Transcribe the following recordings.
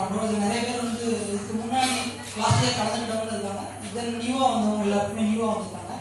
பண்ணுறோம் இது நிறைய பேர் வந்து இதுக்கு முன்னாடி கிளாஸ்லேயே கலந்துக்கிட்டவங்க இருக்காங்க. இதன் நியூவாக வந்தவங்க எல்லாருக்குமே நியூவாக வந்திருக்காங்க.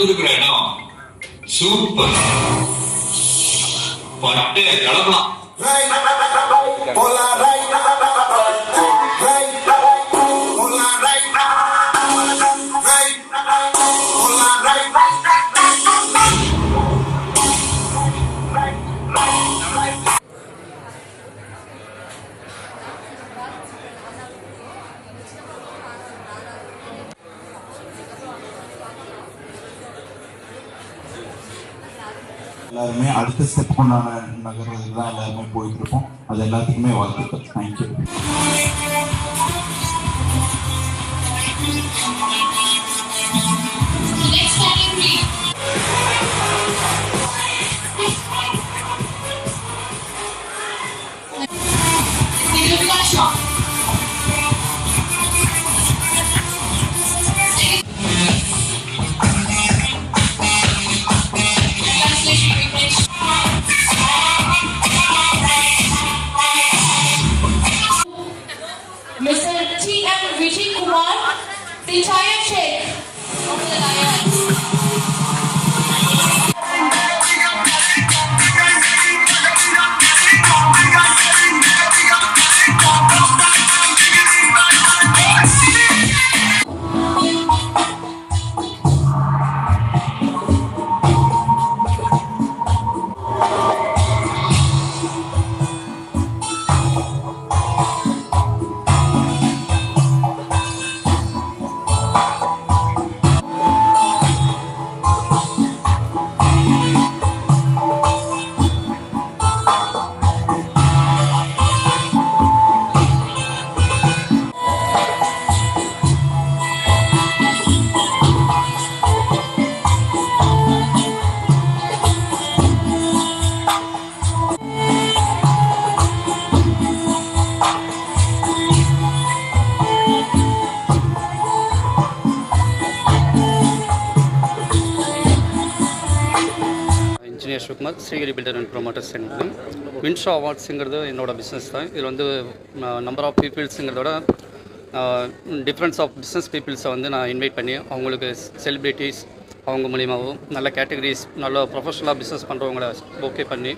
வந்திருக்கிற இடம் சூப்பர் பட்டு கிளம்பலாம் போலாம் எல்லாருமே அடுத்த ஸ்டெப் உண்டான நகர்வுகள் தான் எல்லாருமே போயிட்டு இருக்கோம் அது எல்லாத்துக்குமே வாழ்த்துக்கள். Thank you The entire shape. the. Engineer Sivakumar Srigiri builder and promoters என்பது வின்ஷா அவார்ட்ஸுங்கிறது என்னோட பிஸ்னஸ் தான். இதில் வந்து நம்பர் ஆஃப் பீப்புள்ஸுங்கிறதோட டிஃப்ரென்ஸ் ஆஃப் பிஸ்னஸ் பீப்புள்ஸை வந்து நான் இன்வைட் பண்ணி அவங்களுக்கு செலிப்ரிட்டிஸ் அவங்க மூலியமாகவும் நல்ல கேட்டகரிஸ் நல்ல ப்ரொஃபஷனலாக பிஸ்னஸ் பண்ணுறவங்கள ஓகே பண்ணி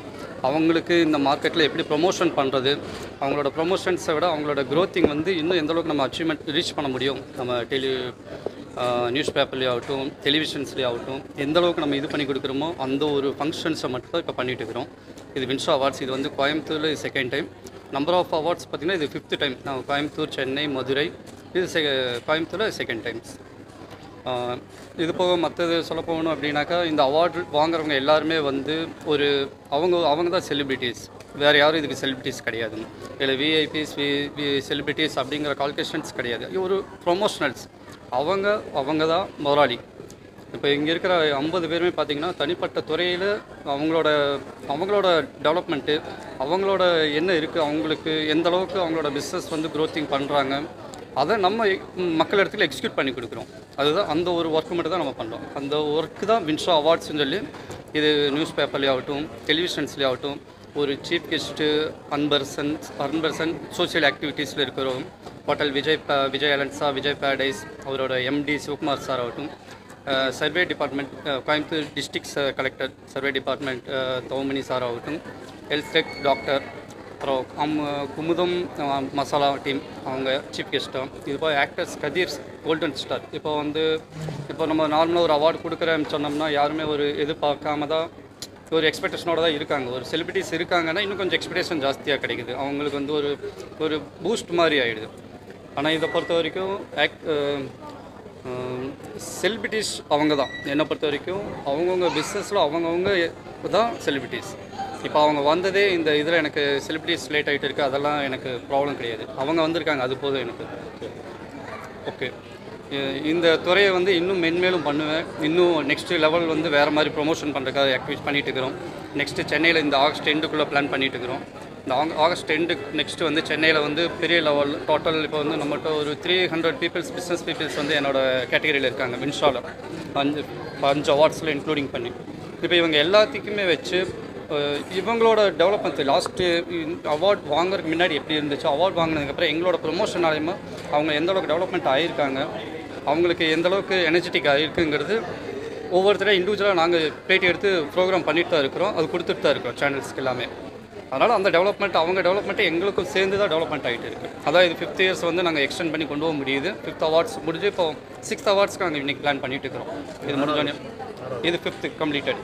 அவங்களுக்கு இந்த மார்க்கெட்டில் எப்படி ப்ரொமோஷன் பண்ணுறது அவங்களோட ப்ரொமோஷன்ஸை விட அவங்களோட க்ரோத்திங் வந்து இன்னும் எந்தளவுக்கு நம்ம அச்சீவ்மெண்ட் ரீச் பண்ண முடியும் நம்ம டெலி நியூஸ் பேப்பர்லேயே ஆகட்டும் டெலிவிஷன்ஸ்லேயே ஆகட்டும் எந்த அளவுக்கு நம்ம இது பண்ணி கொடுக்குறோமோ அந்த ஒரு ஃபங்க்ஷன்ஸை மட்டும் இப்போ பண்ணிட்டு இருக்கிறோம். இது வின்ஷோ அவார்ட்ஸ் இது வந்து கோயம்புத்தூரில் second time number of awards பார்த்திங்கன்னா இது ஃபிஃப்த் டைம் நான் கோயம்புத்தூர் சென்னை மதுரை இது செ கோயம்புத்தூரில் செகண்ட் டைம்ஸ் இது போக மற்றது சொல்ல போகணும் அப்படின்னாக்கா இந்த அவார்டு வாங்குறவங்க எல்லாருமே வந்து ஒரு அவங்க அவங்க தான் செலிப்ரிட்டிஸ் வேறு யாரும் இதுக்கு செலிப்ரிட்டிஸ் கிடையாது இல்லை விஐபிஸ் வி வி செலிப்ரிட்டிஸ் அப்படிங்கிற கால்குலேஷன்ஸ் கிடையாது. இது ஒரு ப்ரொமோஷனல்ஸ் அவங்க அவங்க தான் முதலாளி. இப்போ இங்கே இருக்கிற ஐம்பது பேருமே பார்த்தீங்கன்னா தனிப்பட்ட துறையில் அவங்களோட அவங்களோட டெவலப்மெண்ட்டு அவங்களோட என்ன இருக்குது அவங்களுக்கு எந்த அளவுக்கு அவங்களோட பிஸ்னஸ் வந்து க்ரோத்திங் பண்ணுறாங்க அதை நம்ம மக்கள் இடத்துல எக்ஸிக்யூட் பண்ணி கொடுக்குறோம். அதுதான் அந்த ஒரு ஒர்க்கு மட்டும் தான் நம்ம பண்ணுறோம் அந்த ஒர்க்கு தான் வின்ஷா அவார்ட்ஸ்னு சொல்லி இது நியூஸ் பேப்பர்லேயாகட்டும் டெலிவிஷன்ஸ்லேயாகட்டும் டெலிவிஷன்ஸ்லேயே ஆகட்டும் ஒரு சீஃப் கெஸ்ட்டு அன்பர்சன் அன்பர்சன் சோஷியல் ஆக்டிவிட்டீஸில் இருக்கிறோம். ஹோட்டல் விஜய் விஜய் அலன்ஸா விஜய் பேடைஸ் அவரோட எம்டி சிவகுமார் சார் ஆகட்டும். Survey department Coimbatore district collector survey department தௌமணி sir ஆகட்டும். ஹெல்த் டெக் டாக்டர் அப்புறம் அம் குமுதம் மசாலா டீம் அவங்க சீஃப் கெஸ்ட்டாக இது போல் ஆக்டர்ஸ் கதீர் கோல்டன் ஸ்டார் இப்போ வந்து இப்போ நம்ம நார்மலாக ஒரு அவார்டு கொடுக்குறேன்னு சொன்னோம்னா யாருமே ஒரு எதிர்பார்க்காம தான் ஒரு எக்ஸ்பெக்டேஷனோட தான் இருக்காங்க. ஒரு செலிபிரிட்டிஸ் இருக்காங்கன்னா இன்னும் கொஞ்சம் எக்ஸ்பெக்டேஷன் ஜாஸ்தியாக கிடைக்குது. அவங்களுக்கு வந்து ஒரு ஒரு பூஸ்ட் மாதிரி ஆகிடுது ஆனால் இதை பொறுத்த வரைக்கும் ஆக்ட் செலிபிரிட்டிஸ் அவங்க தான். என்னை பொறுத்த வரைக்கும் அவங்கவுங்க பிஸ்னஸில் அவங்கவுங்க தான் செலிபிரிட்டிஸ் இப்போ அவங்க வந்ததே இந்த இதில் எனக்கு செலிபிரிட்டிஸ் லேட் ஆகிட்டு இருக்குது அதெல்லாம் எனக்கு ப்ராப்ளம் கிடையாது. அவங்க வந்திருக்காங்க அது போதும் எனக்கு. ஓகே இந்த துறையை வந்து இன்னும் மென்மேலும் பண்ணுவேன். இன்னும் நெக்ஸ்ட்டு லெவல் வந்து வேறு மாதிரி ப்ரொமோஷன் பண்ணுறதுக்காக ஆக்டிவேட் பண்ணிகிட்டு இருக்கிறோம். நெக்ஸ்ட்டு சென்னையில் இந்த ஆகஸ்ட் எண்டுக்குள்ளே பிளான் பண்ணிகிட்டு இருக்கிறோம். இந்த ஆக ஆகஸ்ட் டென்டு நெக்ஸ்ட்டு வந்து சென்னையில் வந்து பெரிய லெவல் டோட்டல் இப்போ வந்து நம்மகிட்ட ஒரு three hundred peoples business peoples வந்து என்னோட கேட்டகரியில் இருக்காங்க வின்ஷாவில் அஞ்சு அஞ்சு அவார்ட்ஸில் இன்க்ளூடிங் பண்ணி. இப்போ இவங்க எல்லாத்துக்குமே வச்சு இவங்களோட டெவலப்மெண்ட் லாஸ்ட்டு அவார்ட் வாங்குறதுக்கு முன்னாடி எப்படி இருந்துச்சு? அவார்ட் வாங்கினதுக்கப்புறம் எங்களோட ப்ரொமோஷனாலையுமா அவங்க எந்த அளவுக்கு டெவலப்மெண்ட் ஆகியிருக்காங்க அவங்களுக்கு எந்த அளவுக்கு எனர்ஜெட்டிக் ஆகிருக்குங்கிறது ஒவ்வொருத்தரையும் இண்டிவிஜுவலாக நாங்கள் பேட்டி எடுத்து ப்ரோக்ராம் பண்ணிட்டு தான் இருக்கிறோம். அது கொடுத்துட்டு தான் இருக்கிறோம் சேனல்ஸ்க்கு எல்லாமே. அதனால் அந்த டெவலப்மெண்ட் அவங்க டெவலப்மெண்ட்டு எங்களுக்கும் சேர்ந்து தான் டெவலப்மெண்ட் ஆகிட்டு இருக்குது அதான் இது ஃபிஃப்த் இயர்ஸ் வந்து நாங்கள் எக்ஸ்டெண்ட் பண்ணி கொண்டு போக முடியுது. ஃபிஃப்த் அவார்ட்ஸ் முடிஞ்சு இப்போ சிக்ஸ்த் அவார்ட்ஸ்க்கு நாங்கள் இன்றைக்கி பிளான் பண்ணிட்டு இருக்கிறோம். இது முடிஞ்சோடனே. இது ஃபிஃப்த்து கம்ப்ளீட்டட்